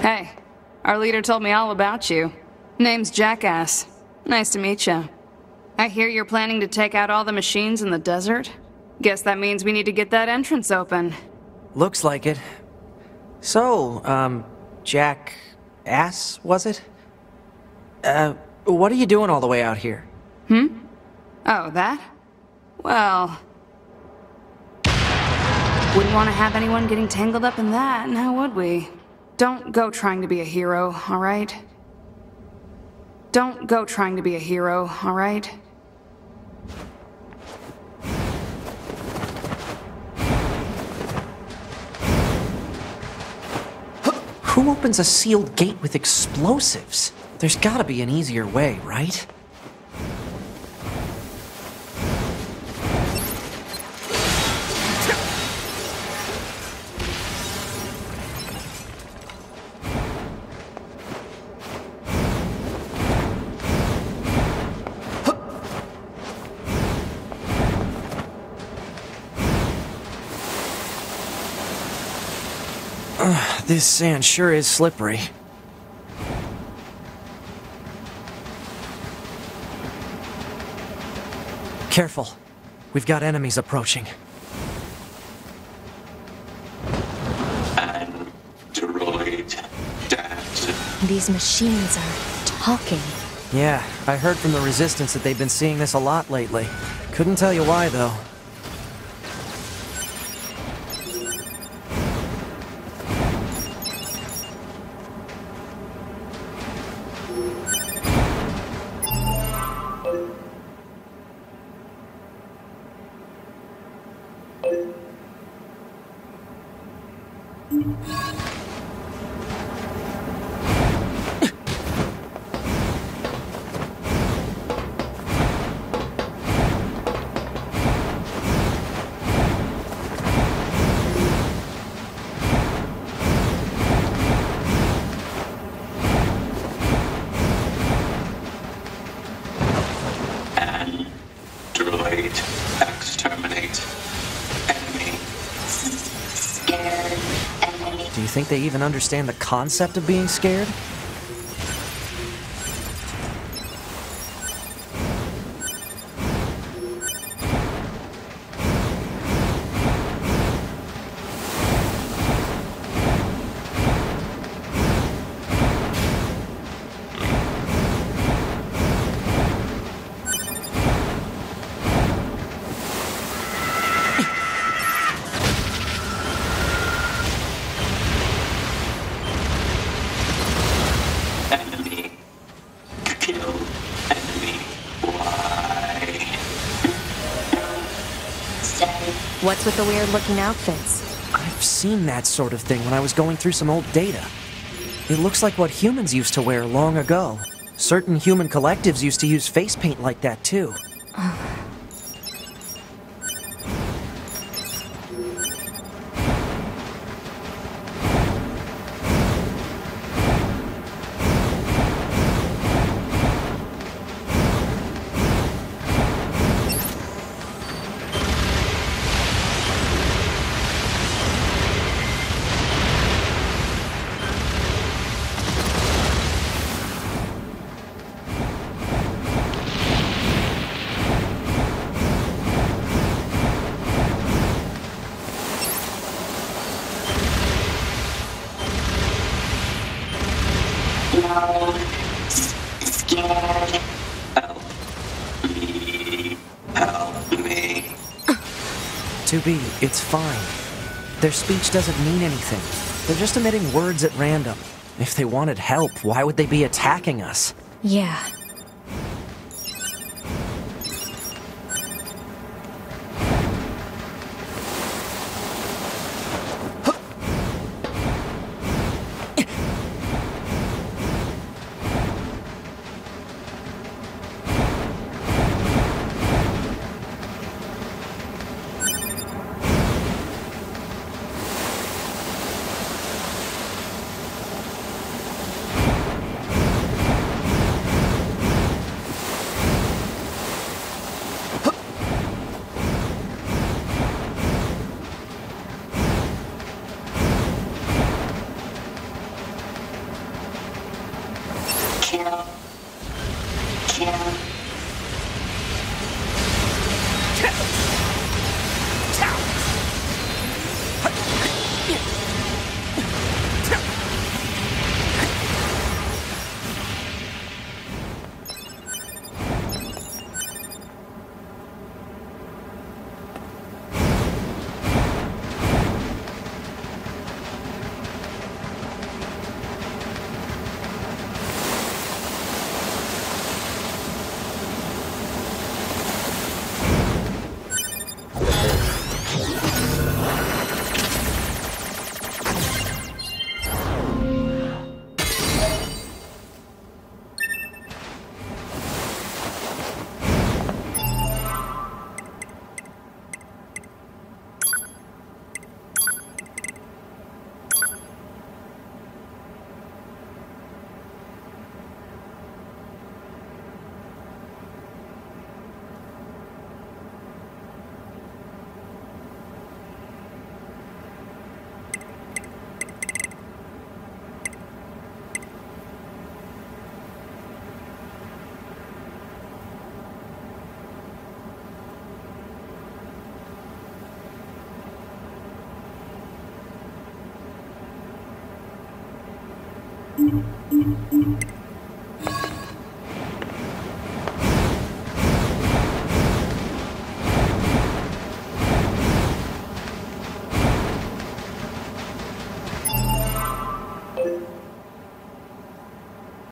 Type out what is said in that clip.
Hey, our leader told me all about you. Name's Jackass. Nice to meet you. I hear you're planning to take out all the machines in the desert? Guess that means we need to get that entrance open. Looks like it. So, um, Jack Ass, was it? Uh, what are you doing all the way out here? Hmm? Oh, that? Well... Wouldn't want to have anyone getting tangled up in that, now would we? Don't go trying to be a hero, alright? Don't go trying to be a hero, alright? Who opens a sealed gate with explosives? There's gotta be an easier way, right? This sand sure is slippery. Careful. We've got enemies approaching. Android Dad. These machines are talking. Yeah, I heard from the Resistance that they've been seeing this a lot lately. Couldn't tell you why, though. Android Do you think they even understand the concept of being scared? What's with the weird looking outfits? I've seen that sort of thing when I was going through some old data. It looks like what humans used to wear long ago. Certain human collectives used to use face paint like that too. Be, it's fine. Their speech doesn't mean anything. They're just emitting words at random. If they wanted help, why would they be attacking us? Yeah. Kill.